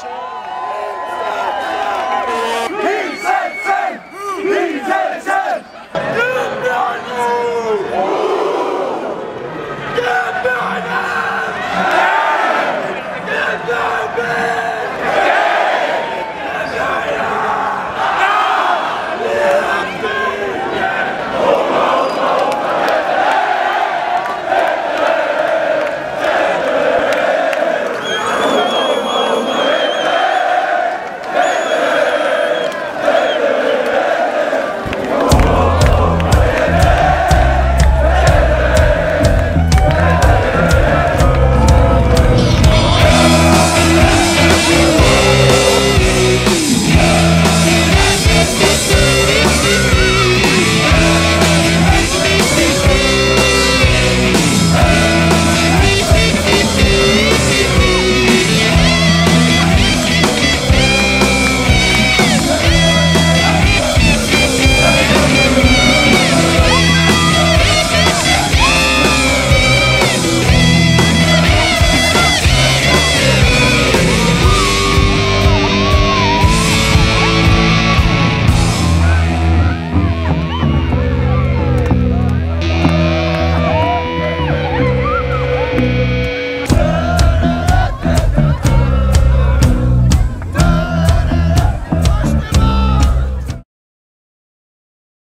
Show.